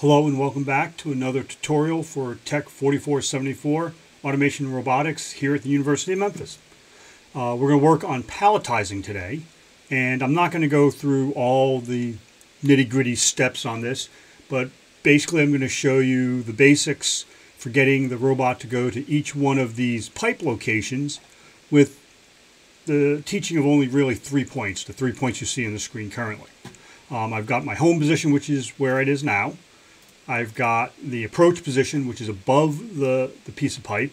Hello and welcome back to another tutorial for Tech 4474 Automation and Robotics here at the University of Memphis. Uh, we're going to work on palletizing today and I'm not going to go through all the nitty gritty steps on this but basically I'm going to show you the basics for getting the robot to go to each one of these pipe locations with the teaching of only really three points, the three points you see on the screen currently. Um, I've got my home position, which is where it is now. I've got the approach position, which is above the, the piece of pipe,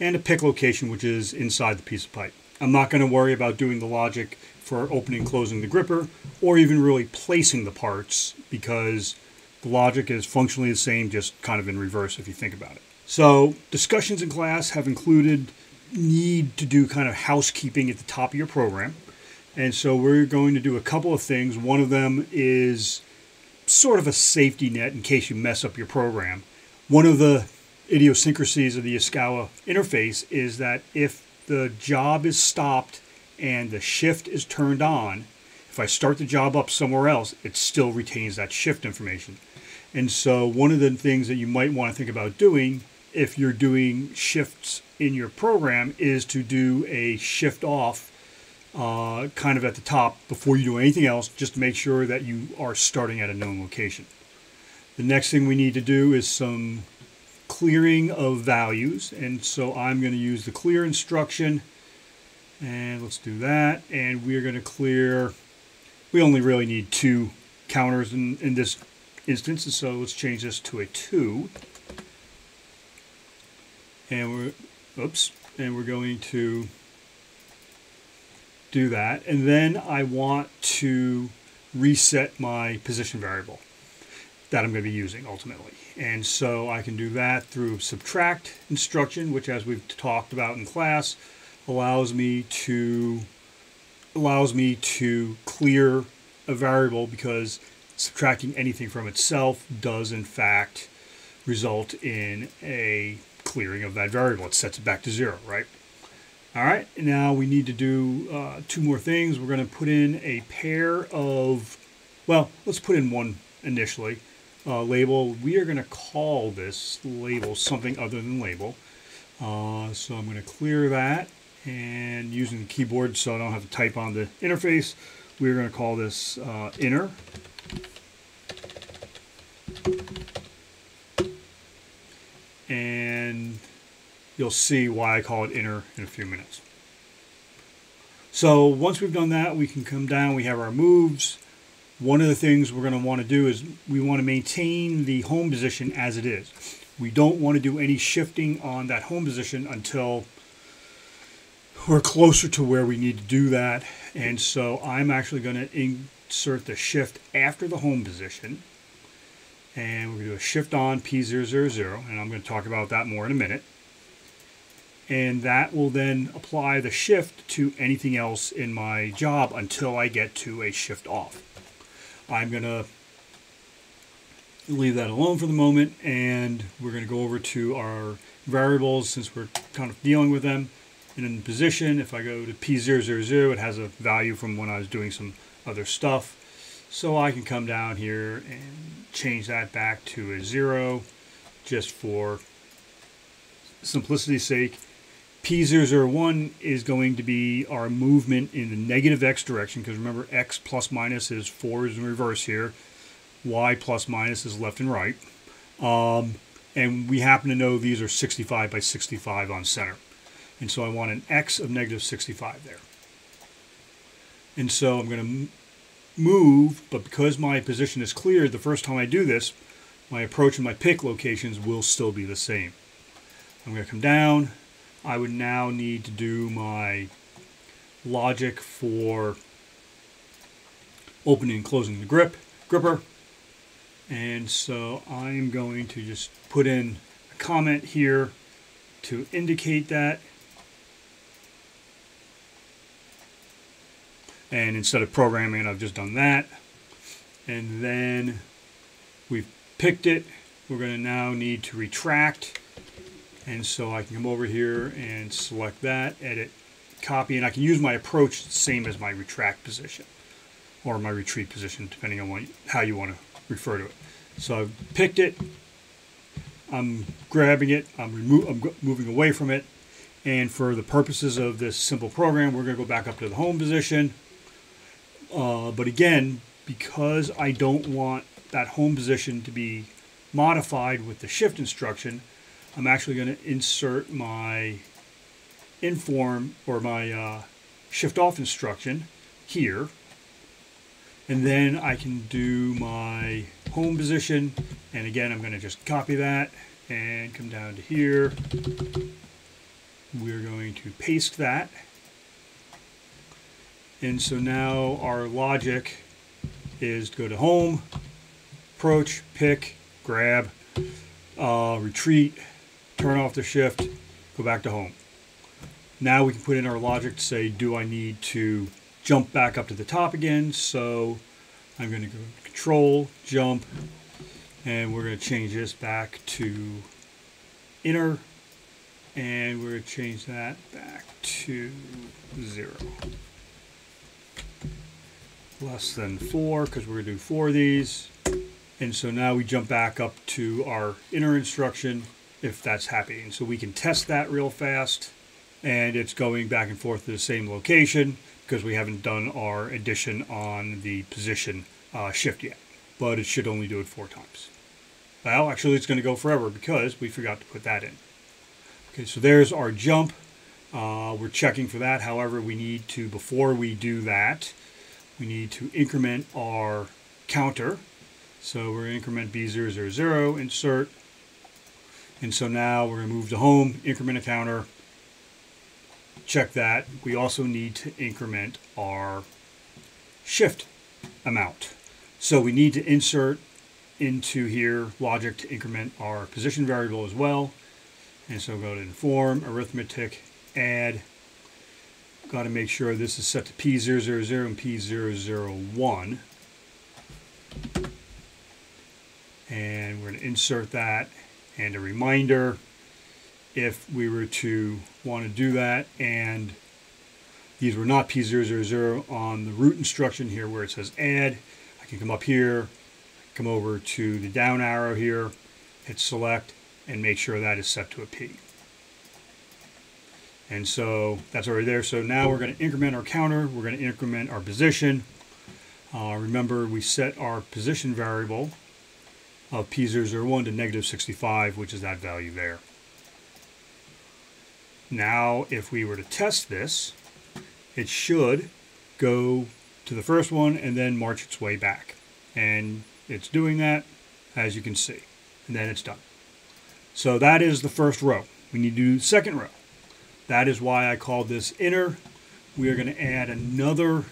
and a pick location, which is inside the piece of pipe. I'm not going to worry about doing the logic for opening closing the gripper, or even really placing the parts, because the logic is functionally the same, just kind of in reverse if you think about it. So discussions in class have included need to do kind of housekeeping at the top of your program. And so we're going to do a couple of things. One of them is sort of a safety net in case you mess up your program. One of the idiosyncrasies of the Yaskawa interface is that if the job is stopped and the shift is turned on, if I start the job up somewhere else, it still retains that shift information. And so one of the things that you might want to think about doing if you're doing shifts in your program is to do a shift off uh, kind of at the top before you do anything else, just to make sure that you are starting at a known location. The next thing we need to do is some clearing of values. And so I'm going to use the clear instruction. And let's do that. And we're going to clear, we only really need two counters in, in this instance. And So let's change this to a 2 and we're oops and we're going to do that and then I want to reset my position variable that I'm going to be using ultimately and so I can do that through subtract instruction which as we've talked about in class allows me to allows me to clear a variable because subtracting anything from itself does in fact result in a clearing of that variable. It sets it back to zero, right? All right, now we need to do uh, two more things. We're going to put in a pair of, well, let's put in one initially. Uh, label, we are going to call this label something other than label. Uh, so I'm going to clear that and using the keyboard so I don't have to type on the interface, we're going to call this uh, inner. and you'll see why I call it inner in a few minutes. So once we've done that, we can come down, we have our moves. One of the things we're going to want to do is we want to maintain the home position as it is. We don't want to do any shifting on that home position until we're closer to where we need to do that. And so I'm actually going to insert the shift after the home position and we're going to do a shift on P000 and I'm going to talk about that more in a minute and that will then apply the shift to anything else in my job until I get to a shift off. I'm going to leave that alone for the moment and we're going to go over to our variables since we're kind of dealing with them and in position if I go to P000 it has a value from when I was doing some other stuff so I can come down here and change that back to a zero just for simplicity's sake. P001 is going to be our movement in the negative x direction because remember x plus minus is forwards and reverse here. Y plus minus is left and right. Um, and we happen to know these are 65 by 65 on center. And so I want an x of negative 65 there. And so I'm going to move, but because my position is cleared the first time I do this, my approach and my pick locations will still be the same. I'm going to come down. I would now need to do my logic for opening and closing the grip, gripper. And so I'm going to just put in a comment here to indicate that. And instead of programming, I've just done that. And then we've picked it. We're going to now need to retract. And so I can come over here and select that, edit, copy, and I can use my approach same as my retract position or my retreat position, depending on what, how you want to refer to it. So I've picked it. I'm grabbing it. I'm, remo- I'm moving away from it. And for the purposes of this simple program, we're going to go back up to the home position. Uh, but again, because I don't want that home position to be modified with the shift instruction, I'm actually going to insert my inform or my uh, shift off instruction here. And then I can do my home position. And again, I'm going to just copy that and come down to here. We're going to paste that. And so now our logic is to go to home, approach, pick, grab, uh, retreat, turn off the shift, go back to home. Now we can put in our logic to say, do I need to jump back up to the top again? So I'm going to go control, jump, and we're going to change this back to inner, and we're going to change that back to zero. Less than four, because we're going to do four of these. And so now we jump back up to our inner instruction if that's happening. So we can test that real fast and it's going back and forth to the same location because we haven't done our addition on the position uh, shift yet. But it should only do it four times. Well, actually it's going to go forever because we forgot to put that in. Okay, so there's our jump. Uh, we're checking for that. However, we need to, before we do that, we need to increment our counter so we're increment B000, insert. And so now we're going to move to home, increment a counter. Check that. We also need to increment our shift amount. So we need to insert into here logic to increment our position variable as well. And so go to inform, arithmetic, add. Got to make sure this is set to P000 and P001 and we're going to insert that and a reminder if we were to want to do that and these were not P000 on the root instruction here where it says add I can come up here come over to the down arrow here hit select and make sure that is set to a P. And so that's already there. So now we're going to increment our counter we're going to increment our position. Uh, remember we set our position variable of P001 to negative 65, which is that value there. Now, if we were to test this, it should go to the first one and then march its way back. And it's doing that, as you can see. And then it's done. So that is the first row. We need to do the second row. That is why I called this inner. We are going to add another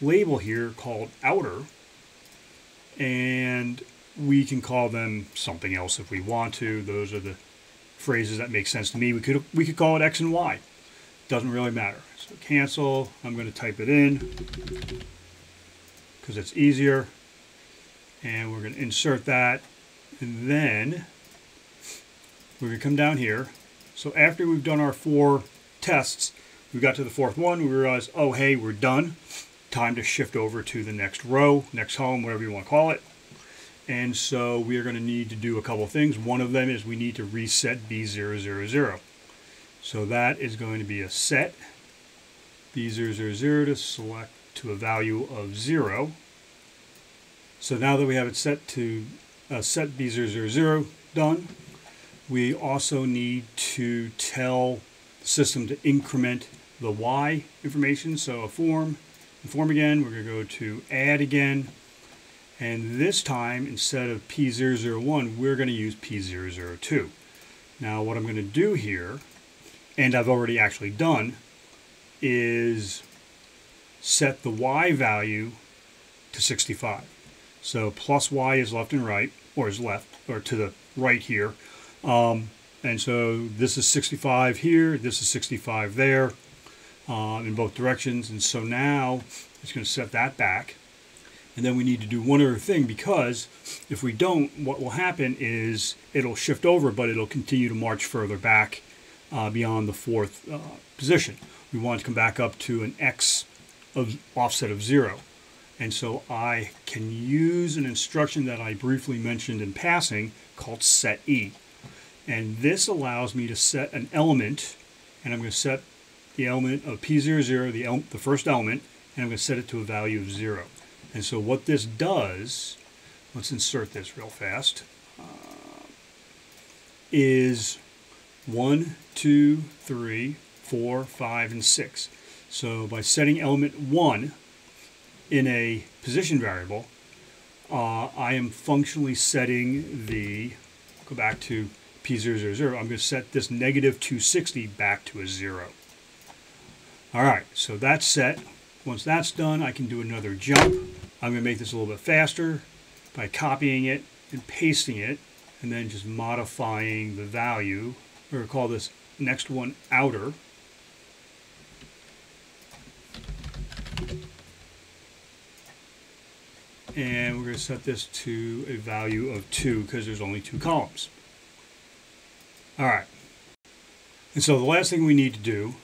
label here called outer. And we can call them something else if we want to. Those are the phrases that make sense to me. We could we could call it X and Y. Doesn't really matter. So cancel. I'm going to type it in because it's easier. And we're going to insert that. And then we're going to come down here. So after we've done our four tests, we got to the fourth one. We realized, oh, hey, we're done. Time to shift over to the next row, next home, whatever you want to call it. And so we are going to need to do a couple things. One of them is we need to reset B000. So that is going to be a set B000 to select to a value of 0. So now that we have it set to uh, set B000 done, we also need to tell the system to increment the Y information. So inform, form again, we're going to go to add again, and this time, instead of P001, we're going to use P002. Now, what I'm going to do here, and I've already actually done, is set the Y value to 65. So plus Y is left and right, or is left, or to the right here. Um, and so this is 65 here, this is 65 there, uh, in both directions. And so now it's going to set that back. And then we need to do one other thing because if we don't, what will happen is it'll shift over, but it'll continue to march further back uh, beyond the fourth uh, position. We want to come back up to an X of offset of zero. And so I can use an instruction that I briefly mentioned in passing called set E. And this allows me to set an element, and I'm going to set the element of P00, the, the first element, and I'm going to set it to a value of 0. And so what this does, let's insert this real fast, uh, is 1, 2, 3, 4, 5, and 6. So by setting element 1 in a position variable, uh, I am functionally setting the, go back to P000, I'm going to set this negative 260 back to a 0. All right, so that's set. Once that's done, I can do another jump. I'm going to make this a little bit faster by copying it and pasting it and then just modifying the value. We're going to call this next one outer. And we're going to set this to a value of 2 because there's only two columns. All right. And so the last thing we need to do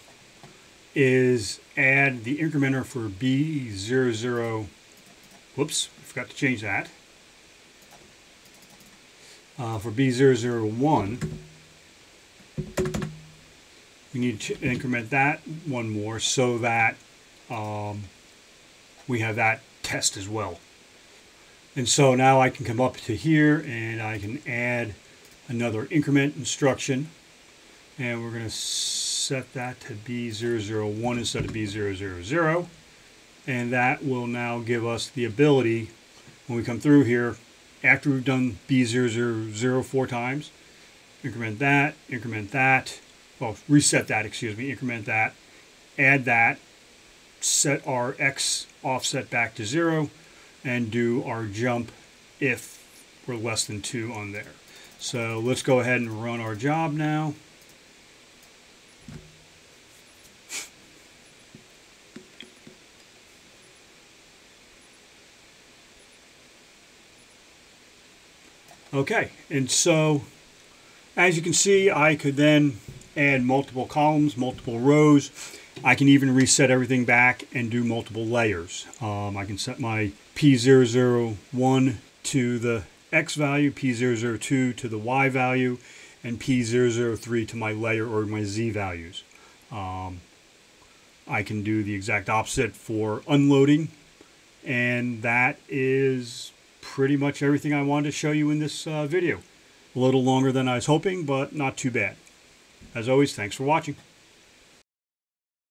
is add the incrementer for B00. Whoops, I forgot to change that. Uh, for B001, we need to increment that one more so that um, we have that test as well. And so now I can come up to here and I can add another increment instruction and we're going to set that to B001 instead of B000 and that will now give us the ability when we come through here after we've done B000 four times increment that increment that well reset that excuse me increment that add that set our X offset back to zero and do our jump if we're less than two on there so let's go ahead and run our job now. Okay, and so as you can see, I could then add multiple columns, multiple rows. I can even reset everything back and do multiple layers. Um, I can set my P001 to the X value, P002 to the Y value, and P003 to my layer or my Z values. Um, I can do the exact opposite for unloading, and that is pretty much everything I wanted to show you in this uh, video. A little longer than I was hoping, but not too bad. As always, thanks for watching.